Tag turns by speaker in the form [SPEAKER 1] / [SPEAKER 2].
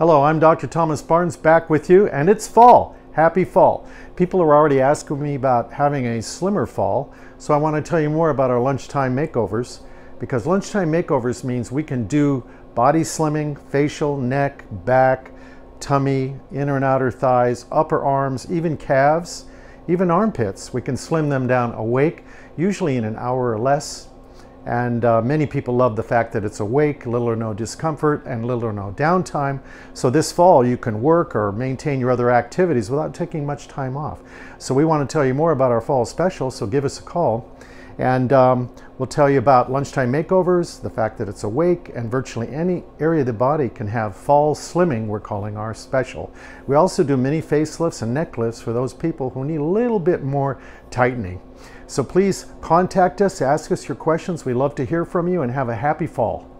[SPEAKER 1] Hello, I'm Dr. Thomas Barnes back with you, and it's fall. Happy fall. People are already asking me about having a slimmer fall, so I want to tell you more about our lunchtime makeovers because lunchtime makeovers means we can do body slimming, facial, neck, back, tummy, inner and outer thighs, upper arms, even calves, even armpits. We can slim them down awake, usually in an hour or less, and uh, many people love the fact that it's awake, little or no discomfort, and little or no downtime. So this fall, you can work or maintain your other activities without taking much time off. So we want to tell you more about our fall special, so give us a call. And um, we'll tell you about lunchtime makeovers, the fact that it's awake, and virtually any area of the body can have fall slimming, we're calling our special. We also do mini facelifts and neck lifts for those people who need a little bit more tightening. So please contact us, ask us your questions. We love to hear from you and have a happy fall.